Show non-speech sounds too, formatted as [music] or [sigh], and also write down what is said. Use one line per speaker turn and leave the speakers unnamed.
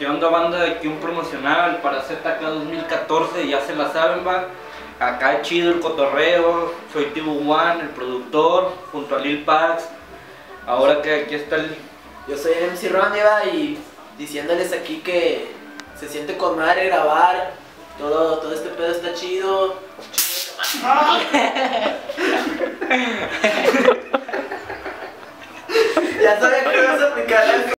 ¿Qué onda banda? Aquí un promocional para ZK 2014, ya se la saben va. Acá chido el cotorreo, soy Tibu One, el productor, junto a Lil Pax. Ahora que aquí está el...
Yo soy MC Ronnie y diciéndoles aquí que se siente con madre grabar, todo, todo este pedo está chido. [laughs] [laughs] ya sabía que ibas a aplicar